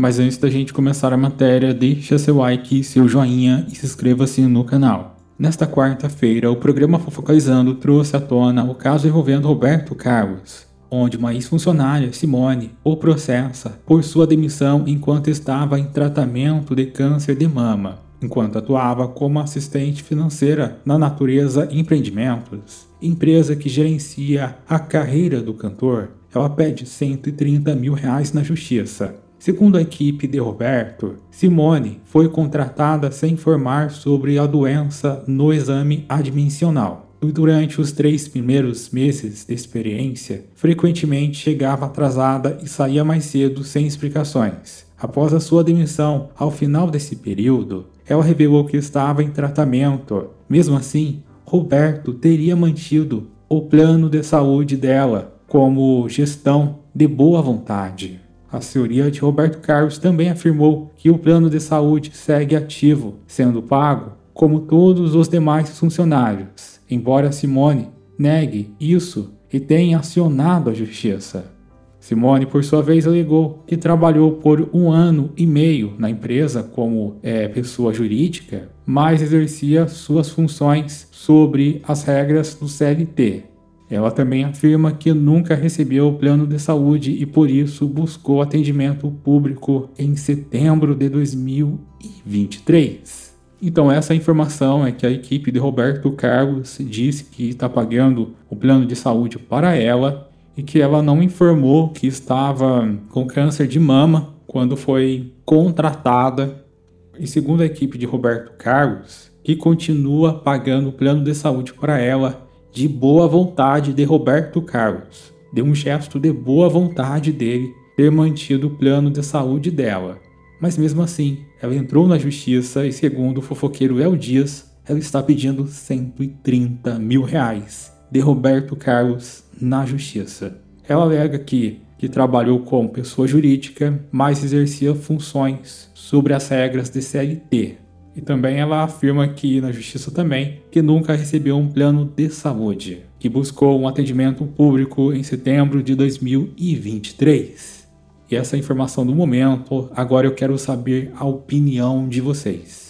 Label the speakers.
Speaker 1: Mas antes da gente começar a matéria, deixa seu like, seu joinha e se inscreva-se no canal. Nesta quarta-feira, o programa Fofocalizando trouxe à tona o caso envolvendo Roberto Carlos, onde uma ex-funcionária, Simone, o processa por sua demissão enquanto estava em tratamento de câncer de mama, enquanto atuava como assistente financeira na Natureza Empreendimentos, empresa que gerencia a carreira do cantor. Ela pede 130 mil reais na justiça. Segundo a equipe de Roberto, Simone foi contratada sem informar sobre a doença no exame admissional. Durante os três primeiros meses de experiência, frequentemente chegava atrasada e saía mais cedo sem explicações. Após a sua demissão, ao final desse período, ela revelou que estava em tratamento. Mesmo assim, Roberto teria mantido o plano de saúde dela como gestão de boa vontade. A teoria de Roberto Carlos também afirmou que o plano de saúde segue ativo, sendo pago como todos os demais funcionários, embora Simone negue isso e tenha acionado a justiça. Simone, por sua vez, alegou que trabalhou por um ano e meio na empresa como é, pessoa jurídica, mas exercia suas funções sobre as regras do CLT, ela também afirma que nunca recebeu o plano de saúde e por isso buscou atendimento público em setembro de 2023. Então, essa informação é que a equipe de Roberto Carlos disse que está pagando o plano de saúde para ela e que ela não informou que estava com câncer de mama quando foi contratada. E segundo a equipe de Roberto Carlos, que continua pagando o plano de saúde para ela de boa vontade de Roberto Carlos. Deu um gesto de boa vontade dele ter mantido o plano de saúde dela. Mas mesmo assim, ela entrou na justiça e, segundo o fofoqueiro El Dias, ela está pedindo 130 mil reais de Roberto Carlos na justiça. Ela alega que, que trabalhou como pessoa jurídica, mas exercia funções sobre as regras de CLT, e também ela afirma que na justiça também que nunca recebeu um plano de saúde, que buscou um atendimento público em setembro de 2023. E essa é informação do momento, agora eu quero saber a opinião de vocês.